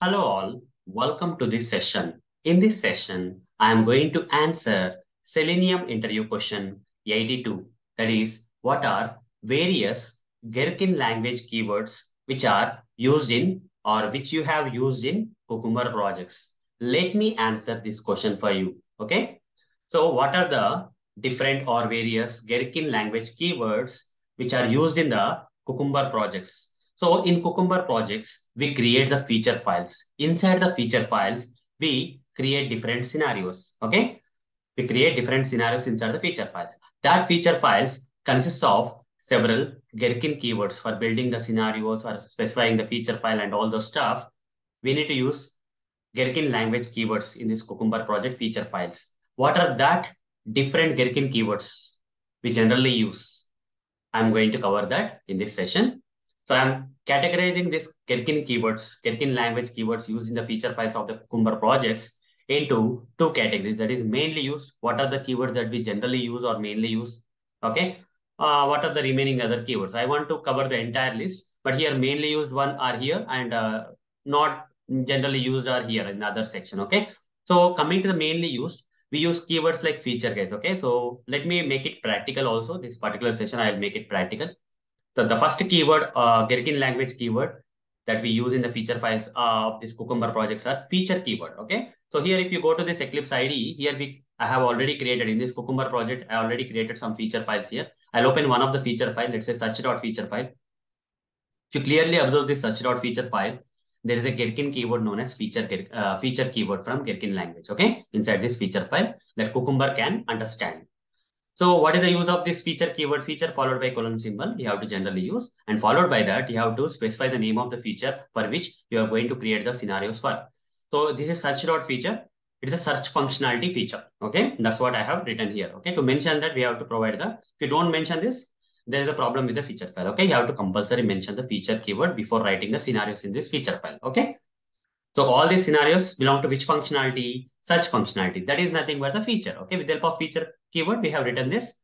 Hello all, welcome to this session. In this session, I am going to answer Selenium interview question 82. That is, what are various Gherkin language keywords which are used in or which you have used in Cucumber projects? Let me answer this question for you. Okay. So what are the different or various Gherkin language keywords which are used in the Cucumber projects? So in Cucumber projects, we create the feature files. Inside the feature files, we create different scenarios. Okay. We create different scenarios inside the feature files. That feature files consists of several Gherkin keywords for building the scenarios or specifying the feature file and all those stuff. We need to use Gherkin language keywords in this Cucumber project feature files. What are that different Gherkin keywords we generally use? I'm going to cover that in this session. So I'm categorizing these Gherkin keywords, Gherkin language keywords used in the feature files of the Cucumber projects into two categories. That is mainly used. What are the keywords that we generally use or mainly use? Okay. Uh, what are the remaining other keywords? I want to cover the entire list, but here mainly used one are here and uh, not generally used are here in the other section. Okay. So coming to the mainly used, we use keywords like feature guys. Okay. So let me make it practical also. This particular session, I'll make it practical. So the first keyword, uh, Gherkin language keyword that we use in the feature files of this Cucumber projects are feature keyword. Okay. So here, if you go to this Eclipse IDE, here we I have already created in this Cucumber project, I already created some feature files here. I'll open one of the feature file, let's say search.feature file. If you clearly observe this search.feature file, there is a Gherkin keyword known as feature uh, feature keyword from Gherkin language. Okay, inside this feature file that Cucumber can understand. So what is the use of this feature keyword feature followed by colon symbol you have to generally use and followed by that you have to specify the name of the feature for which you are going to create the scenarios for. So this is search dot feature. It is a search functionality feature. Okay, that's what I have written here. Okay, to mention that we have to provide the. If you don't mention this, there is a problem with the feature file. Okay, you have to compulsory mention the feature keyword before writing the scenarios in this feature file. Okay. So all these scenarios belong to which functionality? Search functionality. That is nothing but the feature. Okay, with the help of feature keyword, we have written this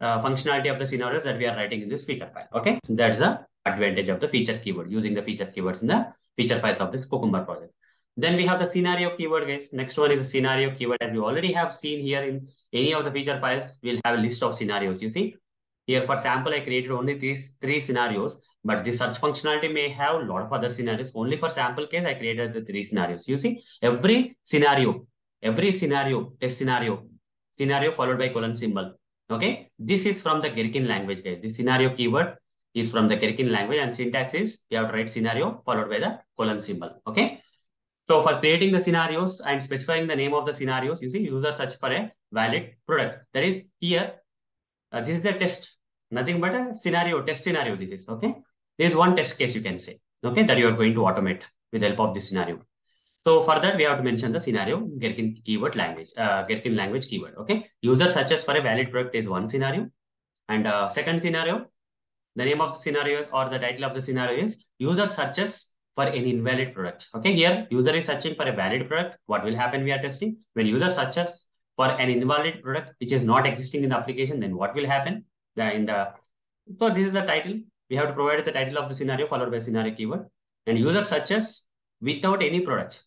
uh, functionality of the scenarios that we are writing in this feature file. Okay, so that's the advantage of the feature keyword using the feature keywords in the feature files of this Cucumber project. Then we have the scenario keyword, guys. Next one is the scenario keyword, that we already have seen here in any of the feature files, we'll have a list of scenarios. You see, here for example, I created only these three scenarios, but the search functionality may have a lot of other scenarios. Only for sample case, I created the three scenarios. You see, every scenario, every scenario, test scenario, scenario followed by colon symbol. Okay, this is from the Gherkin language, guys. The scenario keyword is from the Gherkin language and syntax is you have to write scenario followed by the colon symbol. Okay. So for creating the scenarios and specifying the name of the scenarios, you see user search for a valid product. That is here, uh, this is a test, nothing but a scenario, test scenario this is, okay? There is one test case you can say, okay, that you are going to automate with the help of this scenario. So for that, we have to mention the scenario Gherkin keyword language, uh, Gherkin language keyword. Okay. User searches for a valid product is one scenario. And uh, second scenario, the name of the scenario or the title of the scenario is user searches for an invalid product. Okay. Here, user is searching for a valid product. What will happen? We are testing when user searches for an invalid product, which is not existing in the application, then what will happen? The, in the, so this is the title. We have to provide the title of the scenario followed by scenario keyword and user searches without any product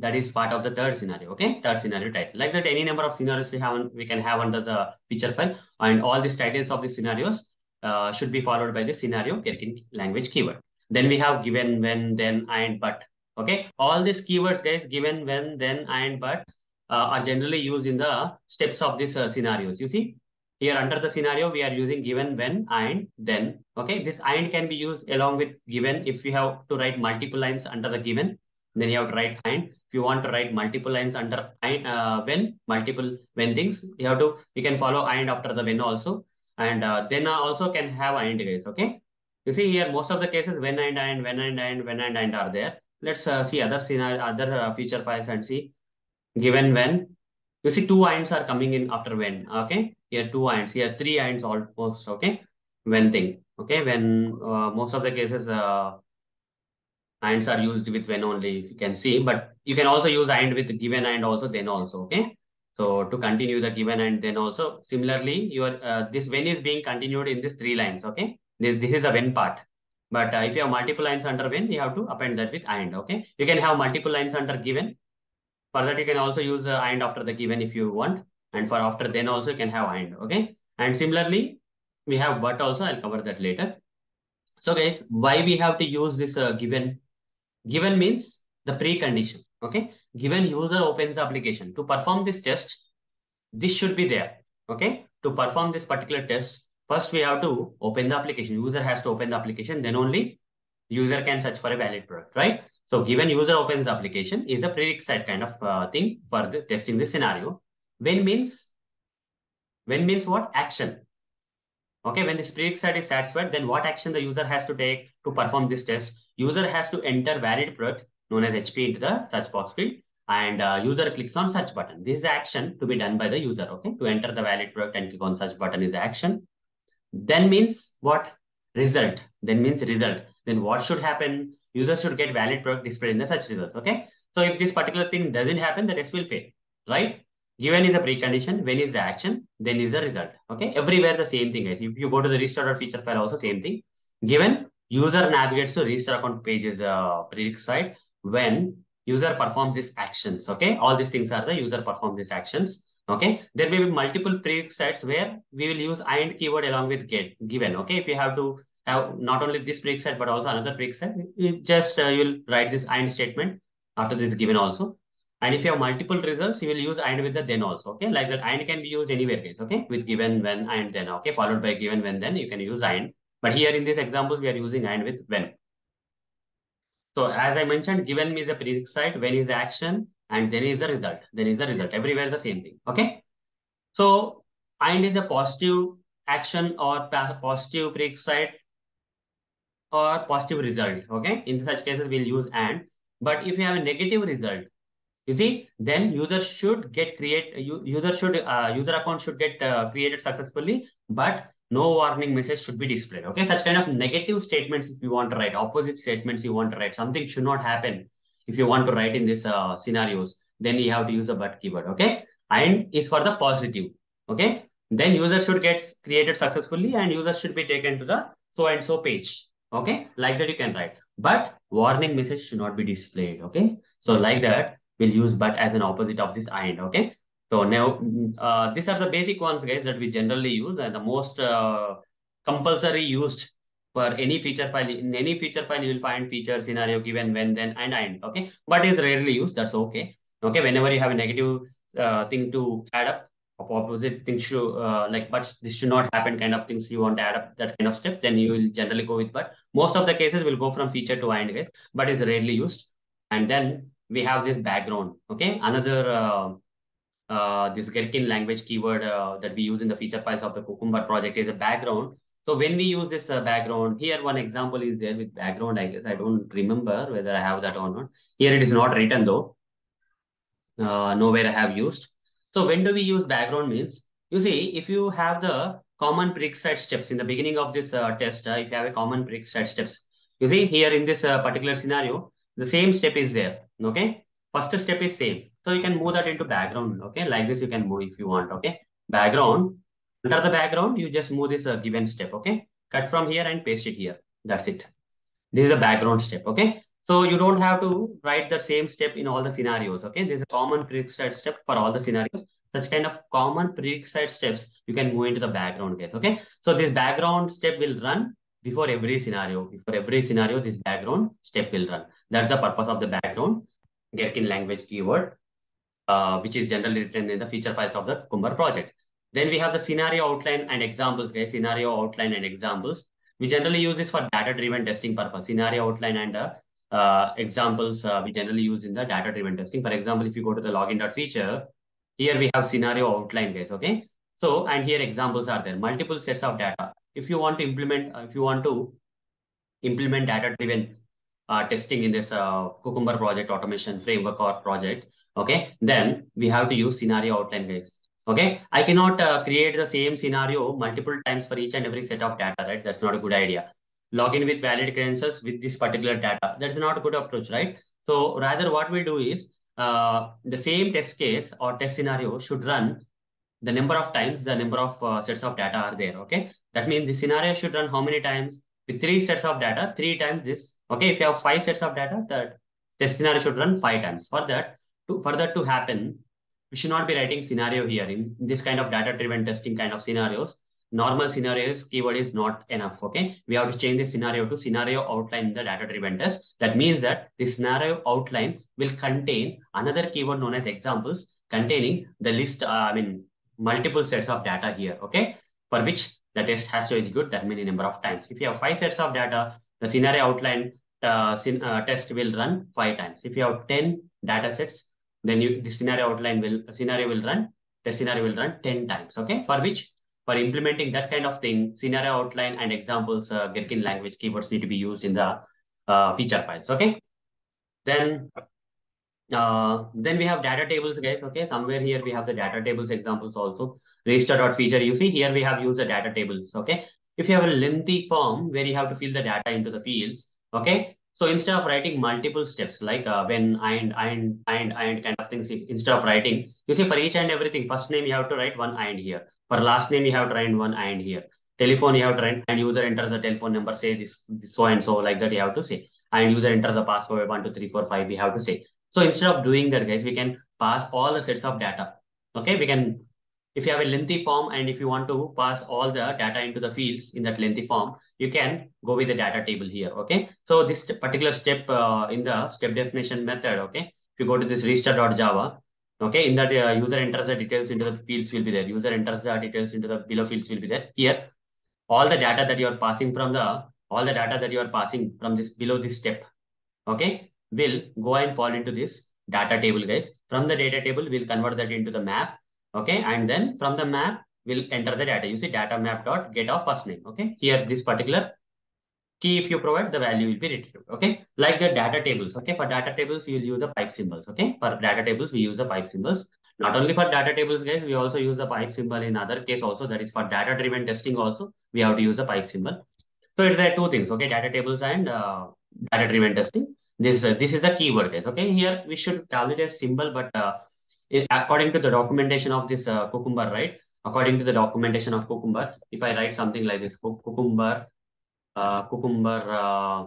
that is part of the third scenario okay? Third scenario title. Like that any number of scenarios we have we can have under the feature file and all these titles of the scenarios uh, should be followed by the scenario Gherkin language keyword. Then we have given when then and but okay? All these keywords guys given when then and but uh, are generally used in the steps of these uh, scenarios. You see here under the scenario we are using given when and then okay? This and can be used along with given. If we have to write multiple lines under the given then you have to write and if you want to write multiple lines under uh, when, multiple when things, you have to, you can follow and after the when also. And uh, then also can have and guys, okay? You see here, most of the cases when and and, when and and, when and and are there. Let's uh, see other scenario, other uh, feature files and see. Given when, you see two ands are coming in after when, okay? Here two ands, here three ands almost, okay? When thing, okay? When uh, most of the cases, uh, ands are used with when only if you can see but you can also use and with given and also then also okay so to continue the given and then also similarly your uh, this when is being continued in this three lines okay this, this is a when part But uh, if you have multiple lines under when, you have to append that with and, okay? You can have multiple lines under given. For that, you can also use uh, and after the given if you want. And for after then also you can have and, okay? And similarly, we have but also, I'll cover that later. So guys, why we have to use this uh, given? Given means the precondition, okay? Given user opens the application. To perform this test, this should be there, okay? To perform this particular test, First, we have to open the application. User has to open the application, then only user can search for a valid product, right? So given user opens the application is a prerequisite kind of uh, thing for the testing this scenario. When means, when means what? Action. Okay, when this prerequisite is satisfied, then what action the user has to take to perform this test? User has to enter valid product known as HP into the search box field and uh, user clicks on search button. This is action to be done by the user, okay? To enter the valid product and click on search button is action. Then means what? Result. Then means result. Then what should happen? User should get valid product displayed in the search results. Okay. So if this particular thing doesn't happen, the rest will fail. Right? Given is a precondition, when is the action, then is the result. Okay. Everywhere the same thing. If you go to the register feature file, also same thing. Given user navigates to register account page is a site when user performs these actions. Okay. All these things are the user performs these actions. Okay, there may be multiple prefix sites where we will use and keyword along with get given. Okay, if you have to have not only this prerequisite but also another prerequisite, you just uh, you'll write this and statement after this given also. And if you have multiple results, you will use and with the then also. Okay, like that and can be used anywhere. Okay, with given, when, and then. Okay, followed by given, when, then you can use and. But here in this example, we are using and with when. So as I mentioned, given me is a prerequisite, when is action, and then is the result. Then is the result. Everywhere the same thing. Okay. So and is a positive action or positive prefix prerequisite or positive result. Okay. In such cases, we'll use and. But if you have a negative result, you see, then user should get create user should uh, user account should get uh, created successfully, but no warning message should be displayed. Okay, such kind of negative statements if you want to write, opposite statements you want to write, something should not happen if you want to write in these uh, scenarios, then you have to use a but keyword, okay? And is for the positive, okay? Then user should get created successfully and user should be taken to the so and so page, okay? Like that you can write. But warning message should not be displayed, okay? So like that, we'll use but as an opposite of this and, okay? So now, uh, these are the basic ones, guys, that we generally use and the most uh, compulsory used for any feature file. In any feature file you will find feature scenario given when then and and okay? But is rarely used that's okay okay? Whenever you have a negative uh, thing to add up opposite things should uh, like but this should not happen kind of things you want to add up that kind of step then you will generally go with but most of the cases will go from feature to and guys but is rarely used. And then we have this background okay? Another uh, uh, this Gherkin language keyword uh, that we use in the feature files of the Cucumber project is a background so when we use this uh, background, here one example is there with background, I guess. I don't remember whether I have that or not. Here it is not written though. Uh, nowhere I have used. So when do we use background means, you see, if you have the common prerequisite steps in the beginning of this uh, test, uh, if you have a common prerequisite steps, you see here in this particular scenario, the same step is there, okay? First step is same. So you can move that into background, okay? Like this you can move if you want, okay? Background, under the background, you just move this uh, given step, okay? Cut from here and paste it here. That's it. This is a background step, okay? So you don't have to write the same step in all the scenarios, okay? There's a common prerequisite step for all the scenarios. Such kind of common prerequisite steps, you can move into the background case, okay? So this background step will run before every scenario. Before every scenario, this background step will run. That's the purpose of the background Gherkin language keyword, uh, which is generally written in the feature files of the Cucumber project. Then we have the scenario outline and examples, guys. Scenario outline and examples. We generally use this for data-driven testing purpose. Scenario outline and uh, uh, examples uh, we generally use in the data-driven testing. For example, if you go to the login.feature, here we have scenario outline, guys. Okay. So, and here examples are there. Multiple sets of data. If you want to implement, uh, if you want to implement data-driven uh, testing in this uh, Cucumber project automation framework or project, okay, then we have to use scenario outline, guys. Okay, I cannot uh, create the same scenario multiple times for each and every set of data, right? That's not a good idea. Login with valid credentials with this particular data. That's not a good approach, right? So rather what we'll do is uh, the same test case or test scenario should run the number of times the number of uh, sets of data are there, okay? That means the scenario should run how many times? With three sets of data, three times this. Okay, if you have five sets of data, the test scenario should run five times. For that, to, for that to happen, we should not be writing scenario here in this kind of data-driven testing kind of scenarios. Normal scenarios keyword is not enough. Okay, we have to change the scenario to scenario outline in the data-driven test. That means that the scenario outline will contain another keyword known as examples containing the list. Uh, I mean multiple sets of data here. Okay, for which the test has to execute that many number of times. If you have five sets of data, the scenario outline uh, uh, test will run five times. If you have 10 data sets, then you the scenario outline will scenario will run, the scenario will run 10 times. Okay, for which for implementing that kind of thing, scenario outline and examples, uh, Gherkin language keywords need to be used in the uh, feature files. Okay, then uh, then we have data tables, guys. Okay, somewhere here we have the data tables examples also. Register.feature, you see here we have used the data tables. Okay, if you have a lengthy form where you have to fill the data into the fields. Okay, so instead of writing multiple steps like uh, when and and and and kind of things, instead of writing, you see for each and everything, first name you have to write one and here. For last name you have to write one and here. Telephone you have to write and user enters the telephone number, say this, this so and so like that you have to say. And user enters the password one two three four five. We have to say. So instead of doing that, guys, we can pass all the sets of data. Okay, we can, if you have a lengthy form and if you want to pass all the data into the fields in that lengthy form, you can go with the data table here. Okay, so this particular step uh, in the step definition method. Okay, if you go to this register.java, okay, in that uh, user enters the details into the fields will be there. User enters the details into the below fields will be there. Here, all the data that you are passing from the all the data that you are passing from this below this step. Okay, will go and fall into this data table, guys. From the data table, we'll convert that into the map. Okay. And then from the map, we'll enter the data. You see data map dot get of first name. Okay. Here, this particular key, if you provide, the value will be retrieved. Okay. Like the data tables. Okay. For data tables, you will use the pipe symbols. Okay. For data tables, we use the pipe symbols. Not only for data tables, guys, we also use the pipe symbol in other case also. That is for data driven testing also, we have to use the pipe symbol. So it's there two things. Okay. Data tables and uh, data driven testing. This, uh, this is a keyword, guys. Okay, here we should call it as symbol, but uh, according to the documentation of this uh, Cucumber, right? According to the documentation of Cucumber, if I write something like this, Cucumber, uh, Cucumber uh,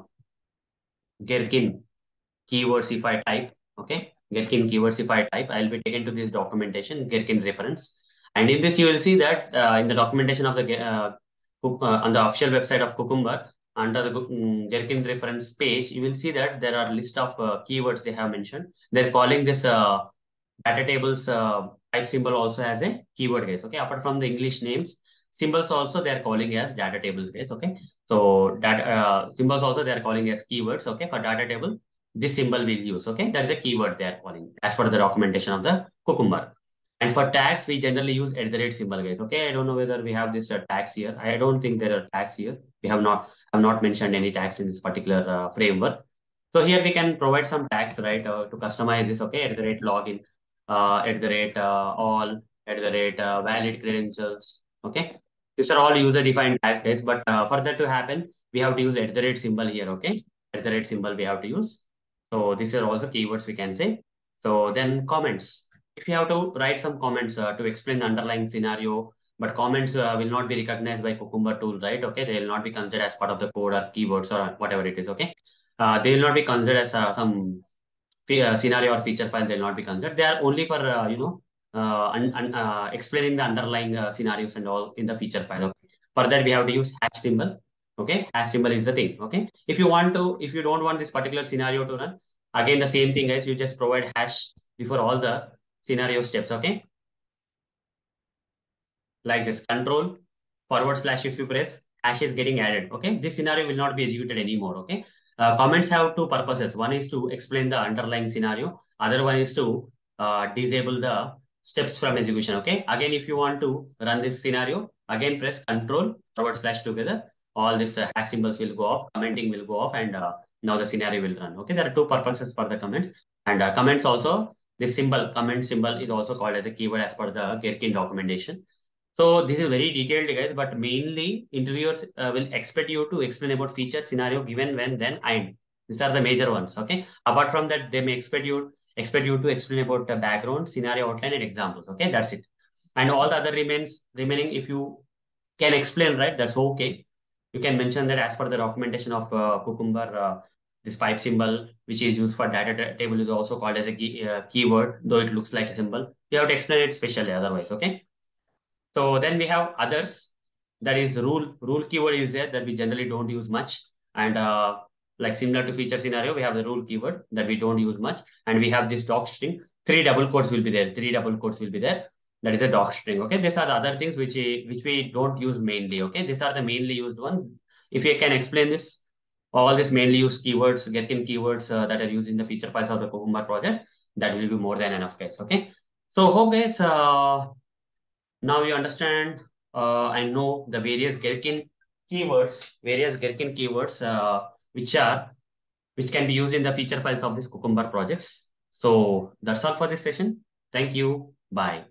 Gherkin keywords, if I type, okay, Gherkin keywords, if I type, I'll be taken to this documentation, Gherkin reference. And in this, you will see that uh, in the documentation of the uh, uh, on the official website of Cucumber, under the um, Gherkin reference page, you will see that there are list of uh, keywords they have mentioned. They're calling this uh, data tables uh, pipe symbol also as a keyword guys. Okay, apart from the English names, symbols also they are calling as data tables guys. Okay, so that uh, symbols also they are calling as keywords. Okay, for data table, this symbol will use. Okay, that is a keyword they are calling as per the documentation of the Cucumber. And for tags, we generally use at the rate symbol, guys. Okay, I don't know whether we have this uh, tags here. I don't think there are tags here. We have not have not mentioned any tags in this particular uh, framework. So here we can provide some tags, right, uh, to customize this. Okay, at the rate login, at the rate uh, all, at the rate uh, valid credentials. Okay, these are all user-defined guys. But uh, for that to happen, we have to use at the rate symbol here. Okay, at the rate symbol we have to use. So these are also keywords we can say. So then comments if you have to write some comments uh, to explain the underlying scenario, but comments uh, will not be recognized by Cucumber tool, right? Okay, they will not be considered as part of the code or keywords or whatever it is, okay? Uh, they will not be considered as uh, some uh, Uh, scenario or feature files, will not be considered. They are only for, uh, you know, uh, un, uh, explaining the underlying scenarios and all in the feature file. Okay? For that, we have to use hash symbol. Okay, hash symbol is the thing. Okay, if you want to, if you don't want this particular scenario to run, again the same thing guys. You just provide hash before all the scenario steps, okay? Like this, control forward slash if you press, hash is getting added, okay? This scenario will not be executed anymore, okay? Uh, comments have two purposes. One is to explain the underlying scenario. Other one is to uh, disable the steps from execution, okay? Again, if you want to run this scenario, again press control forward slash together. All these uh, hash symbols will go off, commenting will go off, and uh, now the scenario will run, okay? There are two purposes for the comments. And uh, comments also this symbol, comment symbol is also called as a keyword as per the Gherkin documentation. So this is very detailed, guys, but mainly interviewers uh, will expect you to explain about feature, scenario, given, when, then, and. These are the major ones, okay? Apart from that, they may expect you expect you to explain about the background, scenario outline, and examples, okay? That's it. And all the other remains remaining, if you can explain, right, that's okay. you can mention that as per the documentation of uh, Cucumber, uh, this pipe symbol, which is used for data table is also called as a key, uh, keyword, though it looks like a symbol. You have to explain it specially otherwise, okay? So then we have others, that is rule. Rule keyword is there that we generally don't use much. And uh, like similar to feature scenario, we have the rule keyword that we don't use much. And we have this doc string. Three double quotes will be there. Three double quotes will be there. That is a doc string. Okay. These are the other things which which we don't use mainly. Okay. These are the mainly used ones. If you can explain this, all these mainly used keywords, Gherkin keywords uh, that are used in the feature files of the Cucumber project, that will be more than enough guys. Okay. So hope guys, uh, now you understand uh, and know the various Gherkin keywords, various Gherkin keywords, uh, which are, which can be used in the feature files of this Cucumber projects. So that's all for this session. Thank you. Bye.